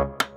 you.